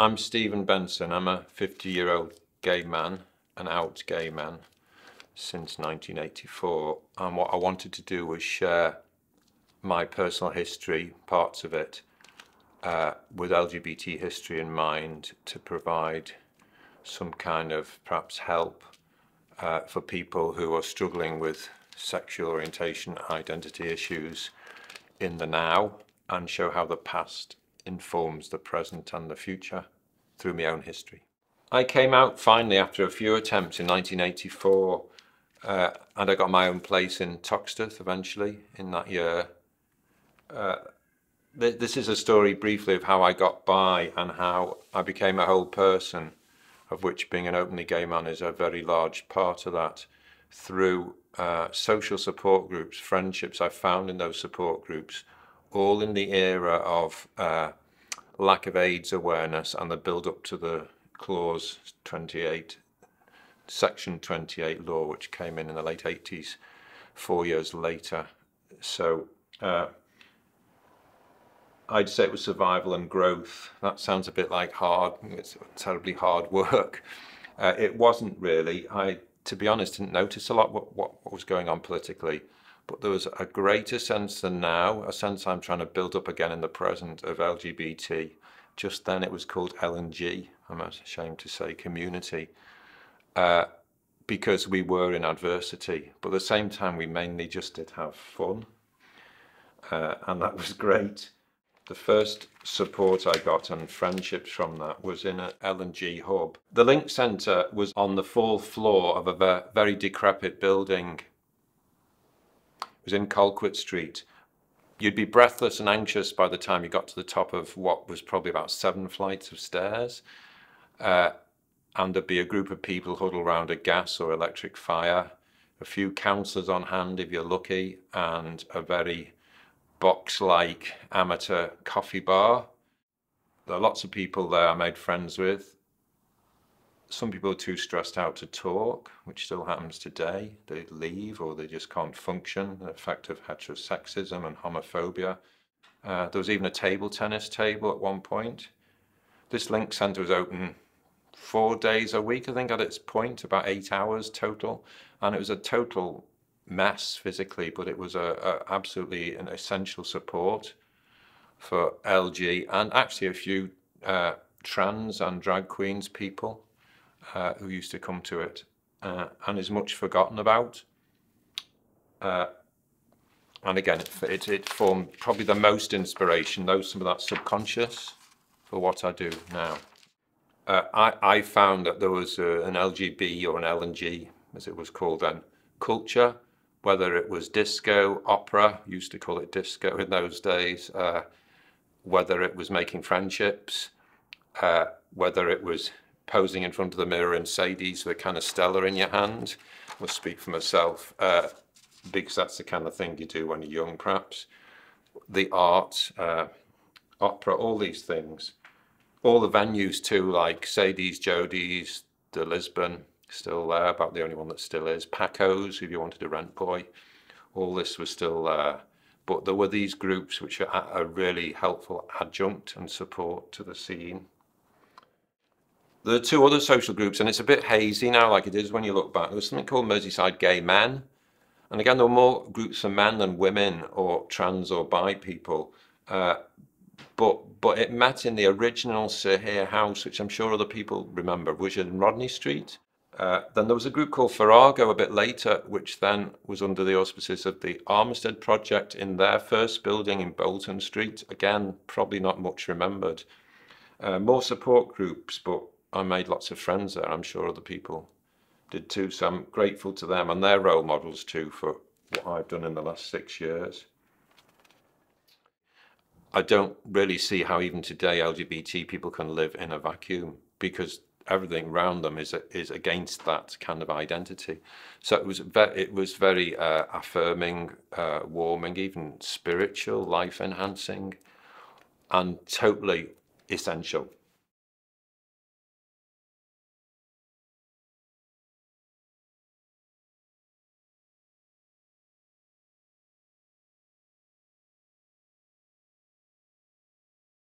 I'm Steven Benson. I'm a 50 year old gay man, an out gay man since 1984. And what I wanted to do was share my personal history, parts of it, uh, with LGBT history in mind to provide some kind of perhaps help uh, for people who are struggling with sexual orientation identity issues in the now and show how the past informs the present and the future through my own history. I came out finally after a few attempts in 1984 uh, and I got my own place in Toxteth eventually in that year. Uh, th this is a story briefly of how I got by and how I became a whole person, of which being an openly gay man is a very large part of that, through uh, social support groups, friendships I found in those support groups, all in the era of uh, lack of AIDS awareness and the build up to the clause 28, section 28 law, which came in in the late 80s, four years later. So uh, I'd say it was survival and growth. That sounds a bit like hard, it's terribly hard work. Uh, it wasn't really. I, to be honest, didn't notice a lot what, what, what was going on politically but there was a greater sense than now, a sense I'm trying to build up again in the present of LGBT. Just then it was called LNG, I'm ashamed to say, community, uh, because we were in adversity. But at the same time, we mainly just did have fun, uh, and that was great. The first support I got and friendships from that was in an LNG hub. The Link Centre was on the fourth floor of a very decrepit building was in Colquitt Street. You'd be breathless and anxious by the time you got to the top of what was probably about seven flights of stairs. Uh, and there'd be a group of people huddled around a gas or electric fire, a few counsellors on hand if you're lucky, and a very box-like amateur coffee bar. There are lots of people there I made friends with some people are too stressed out to talk, which still happens today. They leave or they just can't function, the effect of heterosexism and homophobia. Uh, there was even a table tennis table at one point. This link centre was open four days a week, I think, at its point, about eight hours total. And it was a total mess physically, but it was a, a absolutely an essential support for LG and actually a few uh, trans and drag queens people uh, who used to come to it uh, and is much forgotten about. Uh, and again, it, it, formed probably the most inspiration, though some of that subconscious, for what I do now. Uh, I, I, found that there was uh, an LGB or an LNG, as it was called then, culture, whether it was disco, opera, used to call it disco in those days, uh, whether it was making friendships, whether it was posing in front of the mirror in Sadies with a kind of Stella in your hand. I'll speak for myself, uh, because that's the kind of thing you do when you're young, perhaps. The art, uh, opera, all these things. All the venues too, like Sadie's, Jodie's, the Lisbon, still there, about the only one that still is. Paco's, if you wanted a rent boy. All this was still there. But there were these groups which are a really helpful adjunct and support to the scene. There are two other social groups, and it's a bit hazy now, like it is when you look back. There was something called Merseyside Gay Men. And again, there were more groups of men than women or trans or bi people. Uh, but but it met in the original Sahir House, which I'm sure other people remember, which is in Rodney Street. Uh, then there was a group called Farrago a bit later, which then was under the auspices of the Armistead Project in their first building in Bolton Street. Again, probably not much remembered. Uh, more support groups, but I made lots of friends there. I'm sure other people did too. So I'm grateful to them and their role models too for what I've done in the last six years. I don't really see how even today LGBT people can live in a vacuum because everything around them is is against that kind of identity. So it was it was very uh, affirming, uh, warming, even spiritual, life enhancing, and totally essential